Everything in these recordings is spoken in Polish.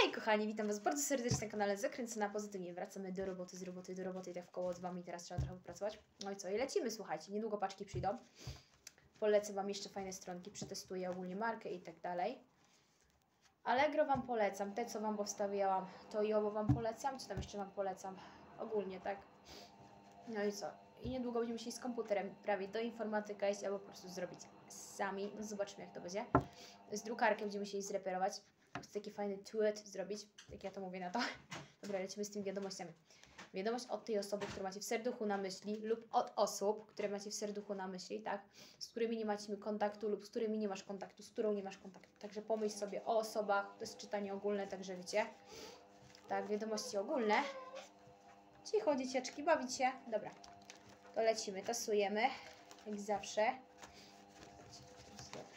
Hej kochani, witam was bardzo serdecznie na kanale Zakręcona Pozytywnie. Wracamy do roboty, z roboty do roboty i tak w koło z wami teraz trzeba trochę popracować. No i co, i lecimy, słuchajcie, niedługo paczki przyjdą. Polecę wam jeszcze fajne stronki, przetestuję ogólnie markę i tak dalej. Allegro wam polecam, te co wam powstawiałam, to i obo wam polecam, czy tam jeszcze wam polecam ogólnie, tak? No i co? I niedługo będziemy musieli z komputerem prawie do informatyka iść albo po prostu zrobić sami. No zobaczymy jak to będzie. Z drukarkę będziemy musieli zreperować. Taki fajny tweet zrobić, jak ja to mówię na to. Dobra, lecimy z tymi wiadomościami. Wiadomość od tej osoby, którą macie w serduchu na myśli lub od osób, które macie w serduchu na myśli, tak? Z którymi nie macie kontaktu lub z którymi nie masz kontaktu, z którą nie masz kontaktu. Także pomyśl sobie o osobach, to jest czytanie ogólne, także wiecie. Tak, wiadomości ogólne. Cicho, dzieciaczki, bawić się. Dobra, to lecimy, tasujemy, jak zawsze. Dobra.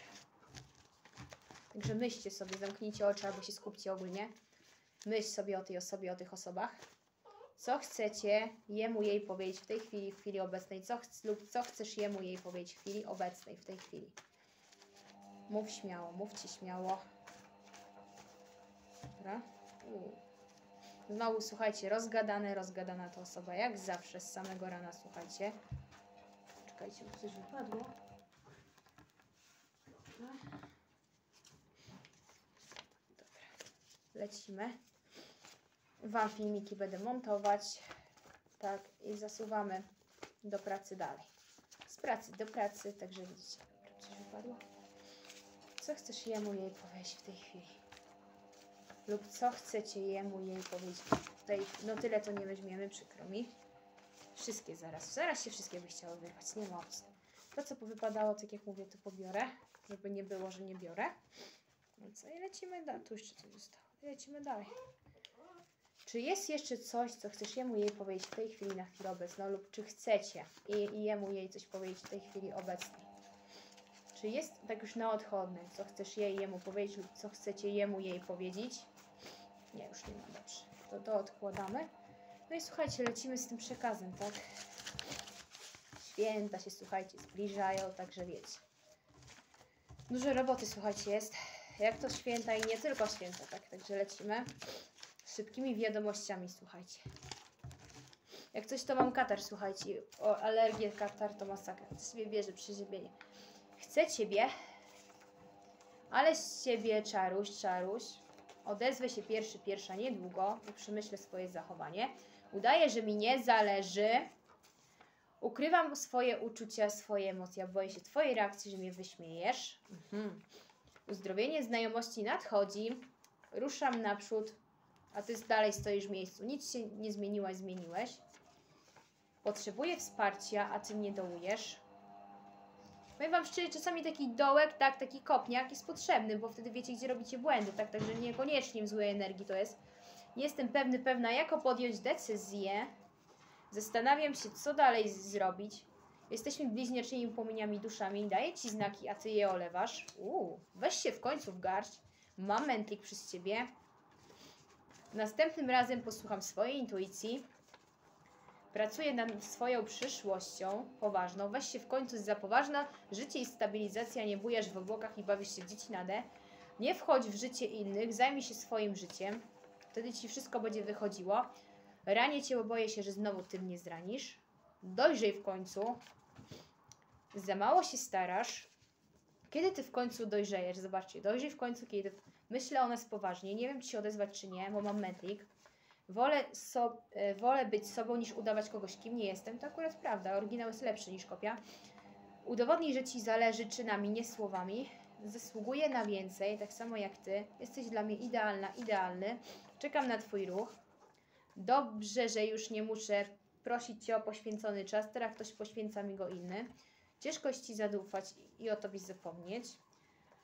Także myślcie sobie, zamknijcie oczy albo się skupcie ogólnie. Myśl sobie o tej osobie, o tych osobach. Co chcecie jemu, jej powiedzieć w tej chwili, w chwili obecnej, co lub co chcesz jemu, jej powiedzieć w chwili obecnej, w tej chwili. Mów śmiało, mówcie śmiało. Dobra. Znowu, słuchajcie, rozgadane, rozgadana ta osoba, jak zawsze, z samego rana, słuchajcie. Czekajcie, bo coś wypadło. Dobra. Dobra. Lecimy. Wam filmiki będę montować. Tak, i zasuwamy do pracy dalej. Z pracy do pracy, także widzicie. Coś wypadło. Co chcesz jemu, jej powiedzieć w tej chwili? Lub co chcecie jemu, jej powiedzieć tej No tyle to nie weźmiemy, przykro mi. Wszystkie zaraz. Zaraz się wszystkie by chciały wyrwać, nie ma. To, co powypadało, tak jak mówię, to pobiorę, żeby nie było, że nie biorę. No co, i lecimy dalej. Tu jeszcze coś zostało. Lecimy dalej. Czy jest jeszcze coś, co chcesz jemu, jej powiedzieć w tej chwili, na chwilę obecną, lub czy chcecie i, i jemu, jej coś powiedzieć w tej chwili obecnej? Czy jest tak już na odchodne, co chcesz jej, jemu powiedzieć, lub co chcecie jemu, jej powiedzieć? Nie, już nie ma, dobrze. To to odkładamy. No i słuchajcie, lecimy z tym przekazem, tak? Święta się, słuchajcie, zbliżają, także wiecie. Dużo roboty, słuchajcie, jest. Jak to święta i nie tylko święta, tak? Także lecimy szybkimi wiadomościami, słuchajcie. Jak coś, to mam katar, słuchajcie. O alergię, katar to masakra. To sobie bierze przeziębienie. Chcę ciebie, ale z ciebie czaruś, czaruś. Odezwę się pierwszy, pierwsza niedługo i przemyślę swoje zachowanie. Udaję, że mi nie zależy. Ukrywam swoje uczucia, swoje emocje. Boję się twojej reakcji, że mnie wyśmiejesz. Mhm. Uzdrowienie znajomości nadchodzi. Ruszam naprzód, a ty dalej stoisz w miejscu. Nic się nie zmieniłaś, zmieniłeś. Potrzebuję wsparcia, a ty mnie dołujesz. Powiem Wam szczerze, czasami taki dołek, tak, taki kopniak jest potrzebny, bo wtedy wiecie, gdzie robicie błędy, tak, także niekoniecznie w złej energii to jest. Nie jestem pewny, pewna, jako podjąć decyzję. Zastanawiam się, co dalej zrobić. Jesteśmy bliźniaczymi płomieniami duszami, daję Ci znaki, a Ty je olewasz. Uuu, weź się w końcu w garść. Mam mętlik przez Ciebie. Następnym razem posłucham swojej intuicji. Pracuję nad swoją przyszłością poważną. Weź się w końcu za poważna. Życie i stabilizacja, nie bujasz w obłokach i bawisz się w dzieci nadę. Nie wchodź w życie innych, zajmij się swoim życiem. Wtedy Ci wszystko będzie wychodziło. Ranię Cię, bo boję się, że znowu Ty mnie zranisz. Dojrzej w końcu. Za mało się starasz. Kiedy Ty w końcu dojrzejesz? Zobaczcie, dojrzej w końcu, kiedy myślę o nas poważnie. Nie wiem, czy się odezwać, czy nie, bo mam metlik. Wolę, so, e, wolę być sobą, niż udawać kogoś, kim nie jestem. To akurat prawda. Oryginał jest lepszy niż kopia. Udowodnij, że Ci zależy czynami, nie słowami. Zasługuję na więcej, tak samo jak Ty. Jesteś dla mnie idealna, idealny. Czekam na Twój ruch. Dobrze, że już nie muszę prosić Cię o poświęcony czas. Teraz ktoś poświęca mi go inny. Ciężko Ci zadufać i o Tobie zapomnieć.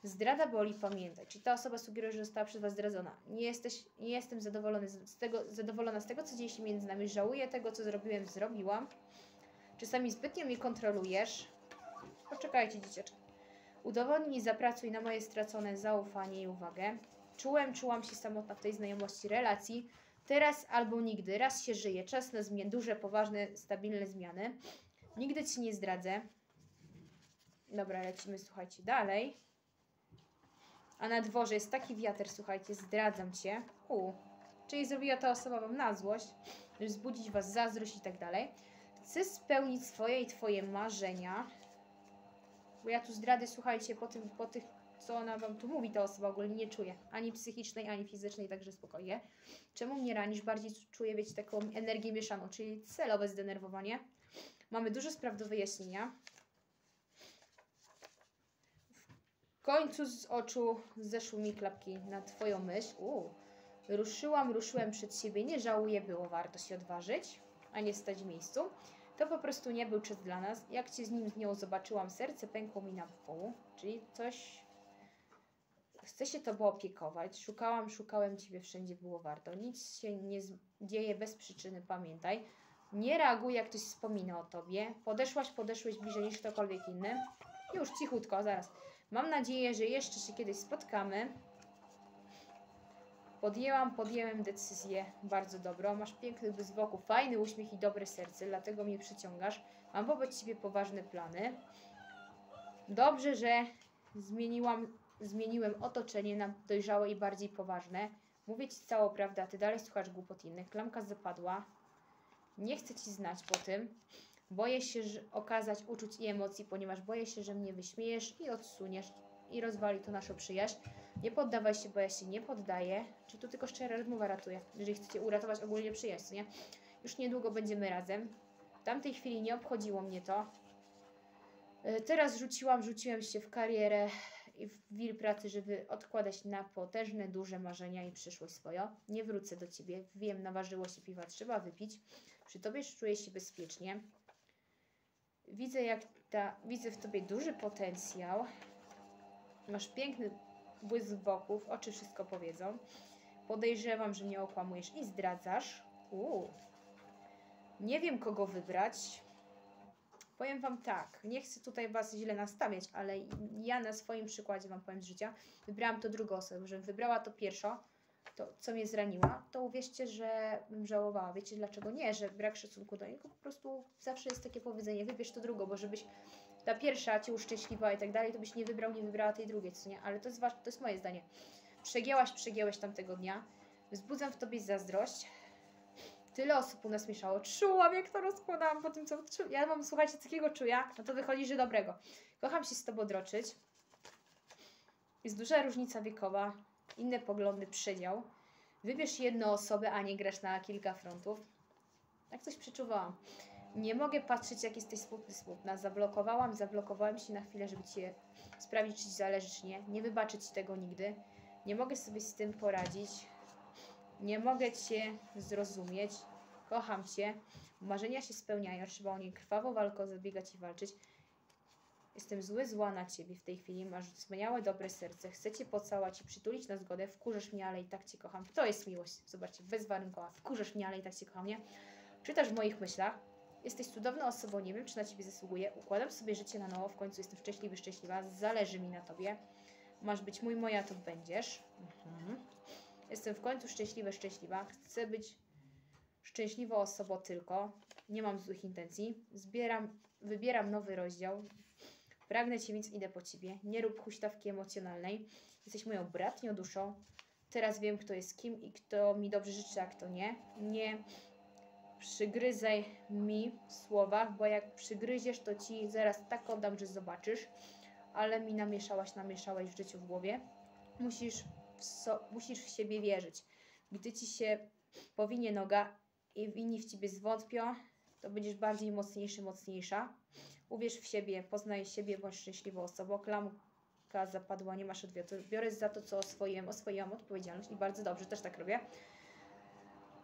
Zdrada boli, pamiętaj. Czy ta osoba sugeruje, że została przez Was zdradzona? Nie, jesteś, nie jestem zadowolony z tego, zadowolona z tego, co dzieje się między nami. Żałuję tego, co zrobiłem, zrobiłam. Czasami zbytnio mnie kontrolujesz. Poczekajcie, dzieciaczki. Udowodnij zapracuj na moje stracone zaufanie i uwagę. Czułem, czułam się samotna w tej znajomości relacji. Teraz albo nigdy. Raz się żyje. Czas na zmiany. Duże, poważne, stabilne zmiany. Nigdy Ci nie zdradzę. Dobra, lecimy, słuchajcie, dalej. A na dworze jest taki wiatr, słuchajcie, zdradzam cię. U, czyli zrobiła ta osoba wam na złość, żeby wzbudzić was zazdrość i tak dalej. Chce spełnić swoje i twoje marzenia. Bo ja tu zdrady, słuchajcie, po, tym, po tych, co ona wam tu mówi, ta osoba ogólnie nie czuje. Ani psychicznej, ani fizycznej, także spokojnie. Czemu mnie ranisz? Bardziej czuję, wiecie, taką energię mieszaną, czyli celowe zdenerwowanie. Mamy dużo spraw do wyjaśnienia. W końcu z oczu zeszły mi klapki na twoją myśl. Uu. Ruszyłam, ruszyłem przed siebie, nie żałuję, było warto się odważyć, a nie stać w miejscu. To po prostu nie był czas dla nas. Jak cię z nim z nią zobaczyłam, serce pękło mi na pół, czyli coś... Chcę się tobą opiekować. Szukałam, szukałem ciebie, wszędzie było warto. Nic się nie dzieje bez przyczyny, pamiętaj. Nie reaguj, jak ktoś wspomina o tobie. Podeszłaś, podeszłeś bliżej niż ktokolwiek inny. Już, cichutko, zaraz. Mam nadzieję, że jeszcze się kiedyś spotkamy. Podjęłam, podjęłem decyzję bardzo dobrą. Masz piękny bys wokół, fajny uśmiech i dobre serce, dlatego mnie przyciągasz. Mam wobec ciebie poważne plany. Dobrze, że zmieniłam, zmieniłem otoczenie na dojrzałe i bardziej poważne. Mówię ci całą prawdę, a ty dalej słuchasz głupot innych. Klamka zapadła. Nie chcę ci znać po tym. Boję się że okazać uczuć i emocji, ponieważ boję się, że mnie wyśmiejesz i odsuniesz i rozwali to naszą przyjaźń. Nie poddawaj się, bo ja się nie poddaję. Czy tu tylko szczera rozmowa ratuje? Jeżeli chcecie uratować ogólnie przyjaźń, nie? Już niedługo będziemy razem. W tamtej chwili nie obchodziło mnie to. E, Teraz rzuciłam, rzuciłem się w karierę i w wir pracy, żeby odkładać na potężne, duże marzenia i przyszłość swoją. Nie wrócę do ciebie. Wiem, naważyło się piwa, trzeba wypić. Przy tobie czuję się bezpiecznie. Widzę, jak ta, widzę w tobie duży potencjał. Masz piękny błysk boków, oczy wszystko powiedzą. Podejrzewam, że mnie okłamujesz i zdradzasz. Uuu. Nie wiem, kogo wybrać. Powiem Wam tak, nie chcę tutaj Was źle nastawiać, ale ja na swoim przykładzie Wam powiem z życia. Wybrałam to drugą osobę, że wybrała to pierwszo, to co mnie zraniła, to uwierzcie, że bym żałowała. Wiecie dlaczego? Nie, że brak szacunku do niego, po prostu zawsze jest takie powiedzenie, wybierz to drugą, bo żebyś ta pierwsza cię uszczęśliwała i tak dalej, to byś nie wybrał, nie wybrała tej drugiej, co nie? Ale to jest, to jest moje zdanie. Przegięłaś, przegięłeś tamtego dnia. Wzbudzam w tobie zazdrość. Tyle osób u nas mieszało. Czułam, jak to rozkładałam po tym, co czu... Ja mam, słuchajcie, takiego czuja, no to wychodzi, że dobrego. Kocham się z tobą droczyć. Jest duża różnica wiekowa, inne poglądy, przedział. Wybierz jedną osobę, a nie grasz na kilka frontów. Tak coś przeczuwałam. Nie mogę patrzeć, jak jesteś smutny, smutna. Zablokowałam, zablokowałem się na chwilę, żeby cię sprawdzić, czy ci zależy, czy nie. Nie wybaczę ci tego nigdy. Nie mogę sobie z tym poradzić. Nie mogę cię zrozumieć. Kocham cię. Marzenia się spełniają. Trzeba o nie krwawo walką zabiegać i walczyć. Jestem zły, zła na ciebie w tej chwili. Masz wspaniałe, dobre serce. Chcę cię pocałować i przytulić na zgodę. Wkurzasz mnie, ale i tak cię kocham. To jest miłość. Zobaczcie, bezwarunkowa. Wkurzasz mnie, ale i tak cię kocham, nie? Czytasz w moich myślach. Jesteś cudowną osobą, nie wiem, czy na ciebie zasługuję. Układam sobie życie na nowo, w końcu jestem szczęśliwy, szczęśliwa. Zależy mi na tobie. Masz być mój, moja, to będziesz. Mhm. Jestem w końcu szczęśliwa, szczęśliwa. Chcę być szczęśliwą osobą tylko. Nie mam złych intencji. Zbieram, wybieram nowy rozdział. Pragnę cię, więc idę po ciebie. Nie rób huśtawki emocjonalnej. Jesteś moją bratnią duszą. Teraz wiem, kto jest kim i kto mi dobrze życzy, a kto nie. Nie przygryzaj mi w słowach, bo jak przygryziesz, to ci zaraz tak oddam, że zobaczysz. Ale mi namieszałaś, namieszałaś w życiu w głowie. Musisz so, musisz w siebie wierzyć. Gdy ci się powinie noga i inni w ciebie zwątpią, to będziesz bardziej mocniejszy, mocniejsza. Uwierz w siebie, poznaj siebie, bądź szczęśliwą osobą. Klamka zapadła, nie masz odwiotu. Biorę za to, co oswoiłem, oswoiłam odpowiedzialność i bardzo dobrze, też tak robię.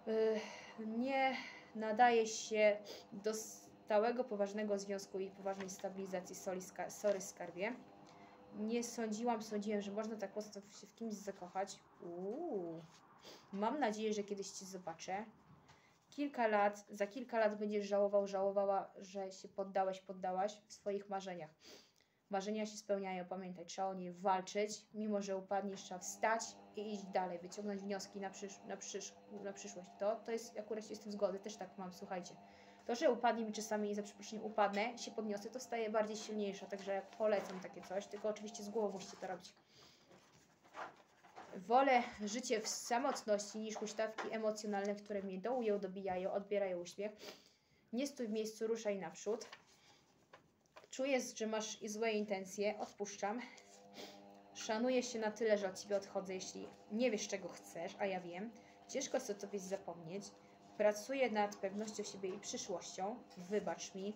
Yy, nie nadaje się do stałego, poważnego związku i poważnej stabilizacji. Sorry, ska- skarbie. Nie sądziłam, sądziłem, że można tak mocno się w kimś zakochać. Uuu. Mam nadzieję, że kiedyś Cię zobaczę. Kilka lat, za kilka lat będziesz żałował, żałowała, że się poddałeś, poddałaś w swoich marzeniach. Marzenia się spełniają, pamiętaj, trzeba o nie walczyć. Mimo, że upadniesz, trzeba wstać i iść dalej, wyciągnąć wnioski na, przysz na, przysz na przyszłość. To, to jest, akurat jestem zgody, też tak mam, słuchajcie. To, że upadnie mi czasami za przeproszeniem upadnę, się podniosę, to staje bardziej silniejsza, także polecam takie coś, tylko oczywiście z głową musicie to robić. Wolę życie w samotności niż huśtawki emocjonalne, które mnie dołują, dobijają, odbierają uśmiech. Nie stój w miejscu, ruszaj naprzód. Czuję, że masz złe intencje, odpuszczam. Szanuję się na tyle, że od ciebie odchodzę, jeśli nie wiesz, czego chcesz, a ja wiem. Ciężko jest o tobie zapomnieć. Pracuję nad pewnością siebie i przyszłością. Wybacz mi.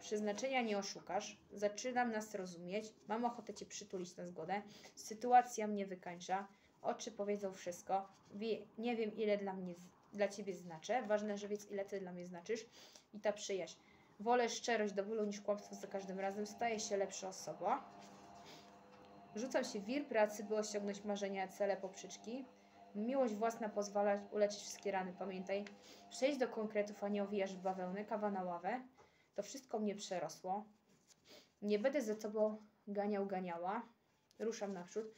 Przeznaczenia nie oszukasz. Zaczynam nas rozumieć. Mam ochotę cię przytulić na zgodę. Sytuacja mnie wykańcza. Oczy powiedzą wszystko. Wie, nie wiem, ile dla mnie, dla ciebie znaczę. Ważne, że wiedz, ile ty dla mnie znaczysz. I ta przyjaźń. Wolę szczerość do bólu niż kłamstwo za każdym razem. Staję się lepsza osoba. Rzucam się w wir pracy, by osiągnąć marzenia, cele, poprzeczki. Miłość własna pozwala uleczyć wszystkie rany, pamiętaj. Przejdź do konkretów, a nie owijasz w bawełnę, kawa na ławę. To wszystko mnie przerosło. Nie będę za tobą ganiał, ganiała. Ruszam naprzód.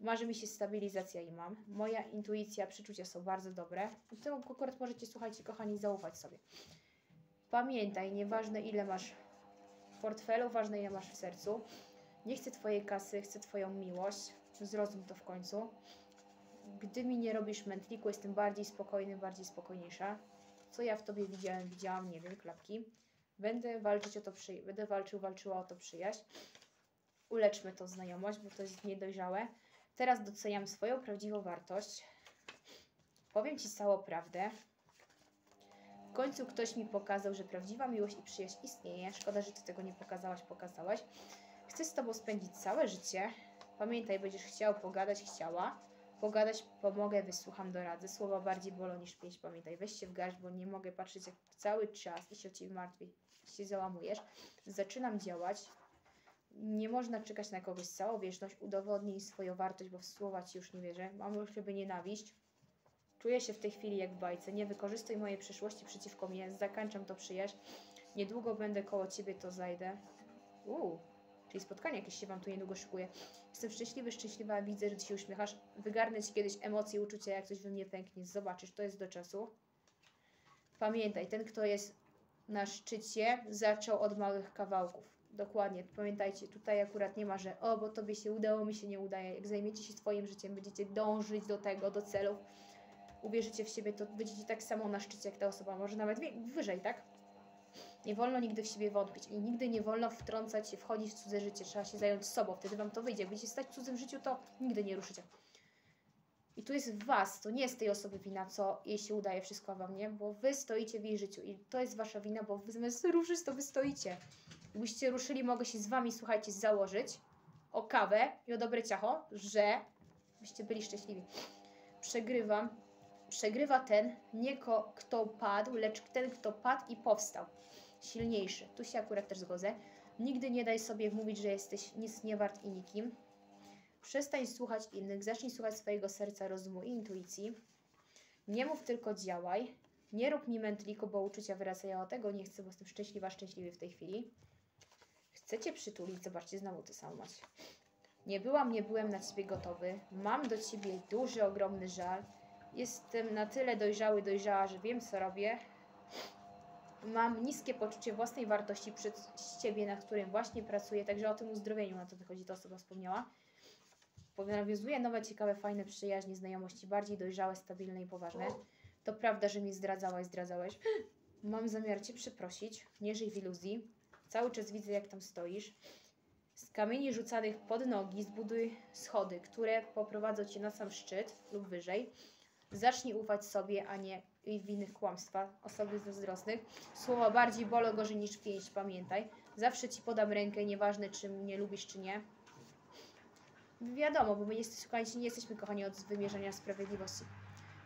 Marzy mi się stabilizacja i mam. Moja intuicja, przeczucia są bardzo dobre. I tego akurat możecie, słuchajcie, kochani, zaufać sobie. Pamiętaj, nieważne ile masz w portfelu, ważne ile masz w sercu. Nie chcę twojej kasy, chcę twoją miłość. Zrozum to w końcu. Gdy mi nie robisz mętliku, jestem bardziej spokojny, bardziej spokojniejsza. Co ja w tobie widziałem, widziałam, nie wiem, klapki. Będę walczyć o to. Będę walczył, walczyła o to przyjaźń. Uleczmy tą znajomość, bo to jest niedojrzałe. Teraz doceniam swoją prawdziwą wartość. Powiem Ci całą prawdę. W końcu ktoś mi pokazał, że prawdziwa miłość i przyjaźń istnieje. Szkoda, że Ty tego nie pokazałaś, pokazałaś. Chcę z Tobą spędzić całe życie. Pamiętaj, będziesz chciał pogadać, chciała. Pogadać pomogę, wysłucham, doradzę. Słowa bardziej bolą niż pięść. Pamiętaj, weź się w garść, bo nie mogę patrzeć jak cały czas i się o Ciebie martwię, się załamujesz. Zaczynam działać. Nie można czekać na kogoś całą wieczność. Udowodnij swoją wartość, bo w słowa Ci już nie wierzę. Mam już siebie nienawiść. Czuję się w tej chwili jak w bajce. Nie wykorzystuj mojej przyszłości przeciwko mnie. Zakończam to przyjaźń. Niedługo będę koło Ciebie, to zajdę. Uuu, czyli spotkanie jakieś się Wam tu niedługo szykuje. Jestem szczęśliwy, szczęśliwa, widzę, że Ty się uśmiechasz. Wygarnę Ci kiedyś emocje, uczucia, jak coś we mnie pęknie. Zobaczysz, to jest do czasu. Pamiętaj, ten, kto jest na szczycie, zaczął od małych kawałków. Dokładnie, pamiętajcie, tutaj akurat nie ma, że o, bo tobie się udało, mi się nie udaje. Jak zajmiecie się swoim życiem, będziecie dążyć do tego, do celów, uwierzycie w siebie, to będziecie tak samo na szczycie jak ta osoba, może nawet wyżej, tak? Nie wolno nigdy w siebie wątpić i nigdy nie wolno wtrącać się, wchodzić w cudze życie. Trzeba się zająć sobą, wtedy wam to wyjdzie. Jak będziecie stać w cudzym życiu, to nigdy nie ruszycie. I tu jest w was, to nie jest tej osoby wina, co jej się udaje wszystko, wam nie, bo wy stoicie w jej życiu i to jest wasza wina, bo wy zamiast ruszyć, to wy stoicie. Gdybyście ruszyli, mogę się z wami, słuchajcie, założyć o kawę i o dobre ciacho, że byście byli szczęśliwi. Przegrywam. Przegrywa ten, nie kto padł, lecz ten, kto padł i powstał. Silniejszy. Tu się akurat też zgodzę. Nigdy nie daj sobie wmówić, że jesteś nic nie wart i nikim. Przestań słuchać innych, zacznij słuchać swojego serca, rozumu i intuicji. Nie mów, tylko działaj. Nie rób mi mętliku, bo uczucia wracają od tego. Nie chcę, bo jestem szczęśliwa, szczęśliwy w tej chwili. Chcecie przytulić? Zobaczcie, znowu to samo macie. Nie byłam, nie byłem na ciebie gotowy. Mam do ciebie duży, ogromny żal. Jestem na tyle dojrzały, dojrzała, że wiem, co robię. Mam niskie poczucie własnej wartości przez ciebie, nad którym właśnie pracuję. Także o tym uzdrowieniu na to wychodzi, ta osoba wspomniała. Nawiązuje nowe, ciekawe, fajne przyjaźnie, znajomości, bardziej dojrzałe, stabilne i poważne. To prawda, że mnie zdradzałaś, zdradzałeś. Mam zamiar Cię przeprosić. Nie żyj w iluzji. Cały czas widzę, jak tam stoisz. Z kamieni rzucanych pod nogi zbuduj schody, które poprowadzą Cię na sam szczyt lub wyżej. Zacznij ufać sobie, a nie i w innych kłamstwa osoby zazdrosnych. Słowa bardziej bolą gorzej niż pięść, pamiętaj. Zawsze Ci podam rękę, nieważne czy mnie lubisz, czy nie. Wiadomo, bo my nie, słuchajcie, nie jesteśmy kochani od wymierzenia sprawiedliwości.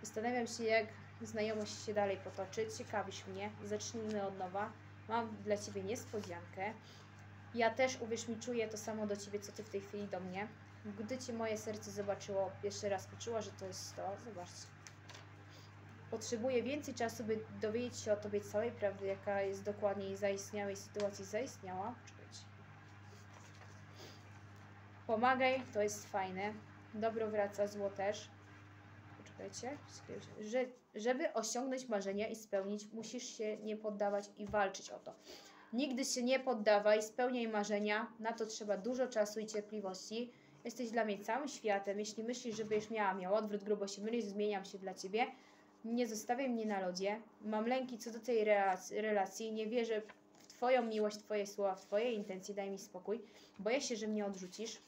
Zastanawiam się, jak znajomość się dalej potoczy. Ciekawisz mnie. Zacznijmy od nowa. Mam dla Ciebie niespodziankę. Ja też, uwierz mi, czuję to samo do Ciebie, co Ty w tej chwili do mnie. Gdy Cię moje serce zobaczyło, pierwszy raz poczuła, że to jest to. Zobaczcie. Potrzebuję więcej czasu, by dowiedzieć się o Tobie całej prawdy, jaka jest dokładnie i zaistniałej sytuacji zaistniała. Pomagaj, to jest fajne. Dobro wraca, zło też. Poczekajcie. Że, żeby osiągnąć marzenia i spełnić, musisz się nie poddawać i walczyć o to. Nigdy się nie poddawaj, spełniaj marzenia. Na to trzeba dużo czasu i cierpliwości. Jesteś dla mnie całym światem. Jeśli myślisz, że miała miał odwrót, grubo się mylisz, zmieniam się dla ciebie. Nie zostawiaj mnie na lodzie. Mam lęki co do tej relac- relacji. Nie wierzę w Twoją miłość, Twoje słowa, w Twoje intencje. Daj mi spokój. Boję się, że mnie odrzucisz.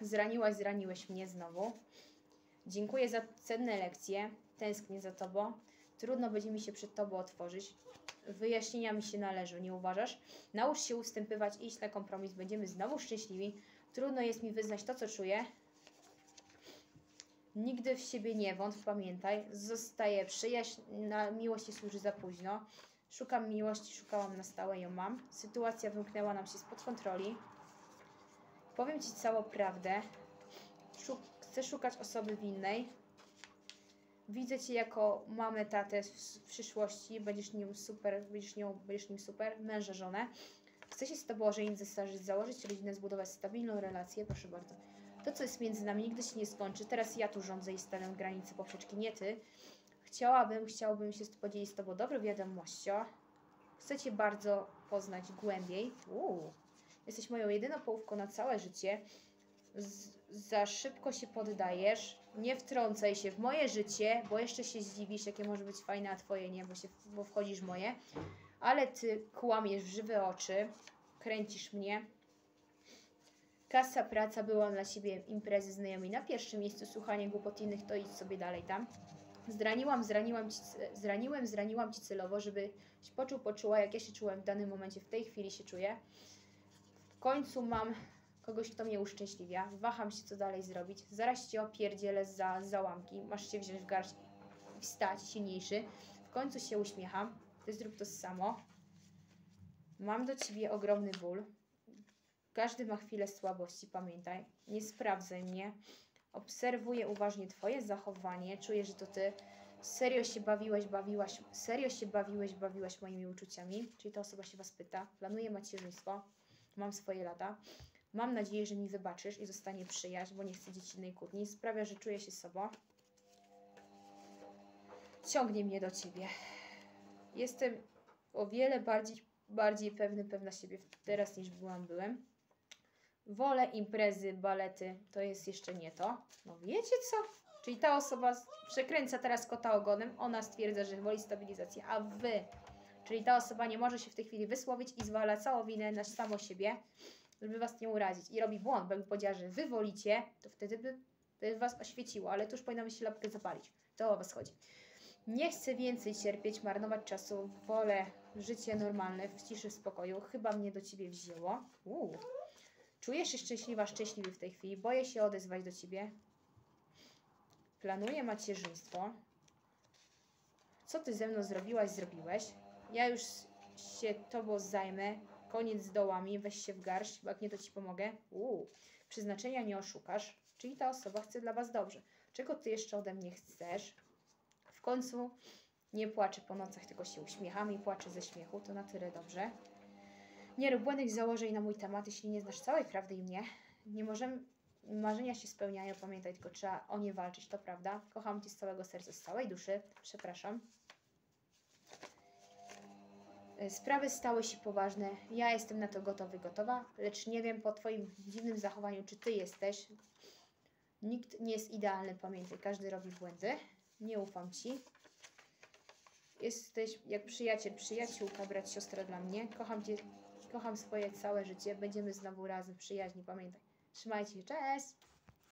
Zraniłaś, zraniłeś mnie znowu. Dziękuję za cenne lekcje. Tęsknię za Tobą. Trudno będzie mi się przed Tobą otworzyć. Wyjaśnienia mi się należą, nie uważasz? Naucz się ustępywać iść na kompromis. Będziemy znowu szczęśliwi. Trudno jest mi wyznać to, co czuję. Nigdy w siebie nie wątp, pamiętaj. Zostaje przyjaźń, na miłości służy za późno. Szukam miłości, szukałam na stałe, ją mam. Sytuacja wymknęła nam się spod kontroli. Powiem Ci całą prawdę. Szuk chcę szukać osoby winnej. Widzę Cię jako mamę, tatę w, przyszłości. Będziesz nim super, będziesz, nią, będziesz nim super, męża, żonę. Chcę się z Tobą ożenić, założyć rodzinę, zbudować stabilną relację. Proszę bardzo. To, co jest między nami, nigdy się nie skończy. Teraz ja tu rządzę i stawiam granice poprzeczki, nie Ty. Chciałabym, chciałbym się podzielić z Tobą dobrą wiadomością. Chcę Cię bardzo poznać głębiej. Uuu. Jesteś moją jedyną połówką na całe życie. Z, za szybko się poddajesz. Nie wtrącaj się w moje życie, bo jeszcze się zdziwisz, jakie może być fajne, a Twoje nie, bo, się, bo wchodzisz w moje. Ale Ty kłamiesz w żywe oczy, kręcisz mnie. Kasa, praca, byłam dla Ciebie imprezy znajomi na pierwszym miejscu, słuchanie głupot innych, to idź sobie dalej tam. Zraniłam, zraniłam ci, zraniłem, zraniłam Ci celowo, żebyś poczuł, poczuła, jak ja się czułem w danym momencie, w tej chwili się czuję. W końcu mam kogoś, kto mnie uszczęśliwia. Waham się, co dalej zrobić. Zaraz Cię opierdzielę za załamki. Masz się wziąć w garść i wstać, silniejszy. W końcu się uśmiecham. Ty zrób to samo. Mam do Ciebie ogromny ból. Każdy ma chwilę słabości, pamiętaj. Nie sprawdzaj mnie. Obserwuję uważnie Twoje zachowanie. Czuję, że to Ty serio się bawiłeś, bawiłaś, serio się bawiłeś, bawiłaś moimi uczuciami. Czyli ta osoba się Was pyta. Planuję macierzyństwo. Mam swoje lata. Mam nadzieję, że mi wybaczysz i zostanie przyjaźń, bo nie chcę dziecinnej kłótni. Sprawia, że czuję się sobą. Ciągnie mnie do Ciebie. Jestem o wiele bardziej, bardziej pewny, pewna siebie teraz niż byłam, byłem. Wolę imprezy, balety, to jest jeszcze nie to. No wiecie co? Czyli ta osoba przekręca teraz kota ogonem, ona stwierdza, że woli stabilizację, a wy, czyli ta osoba nie może się w tej chwili wysłowić i zwala całą winę na samo siebie, żeby was nie urazić. I robi błąd, bo jakby powiedziała, że wy wolicie, to wtedy by, by was oświeciło, ale tu już powinna się lampkę zapalić. To o was chodzi. Nie chcę więcej cierpieć, marnować czasu, wolę życie normalne, w ciszy, w spokoju. Chyba mnie do ciebie wzięło. Uuu. Czuję się szczęśliwa, szczęśliwy w tej chwili. Boję się odezwać do ciebie. Planuję macierzyństwo. Co ty ze mną zrobiłaś, zrobiłeś? Ja już się tobą zajmę. Koniec z dołami, weź się w garść, bo jak nie, to ci pomogę. Uuu. Przeznaczenia nie oszukasz. Czyli ta osoba chce dla was dobrze. Czego ty jeszcze ode mnie chcesz? W końcu nie płaczę po nocach, tylko się uśmiecham i płaczę ze śmiechu. To na tyle dobrze. Nie rób błędnych założeń na mój temat, jeśli nie znasz całej prawdy i mnie. Nie możemy... Marzenia się spełniają, pamiętaj, tylko trzeba o nie walczyć, to prawda. Kocham Cię z całego serca, z całej duszy. Przepraszam. Y, Sprawy stały się poważne. Ja jestem na to gotowy, gotowa, lecz nie wiem po Twoim dziwnym zachowaniu, czy Ty jesteś. Nikt nie jest idealny, pamiętaj, każdy robi błędy. Nie ufam Ci. Jesteś jak przyjaciel, przyjaciółka, brat, siostra dla mnie. Kocham Cię, kocham swoje całe życie. Będziemy znowu razem, przyjaźni, pamiętaj. Trzymajcie się, cześć!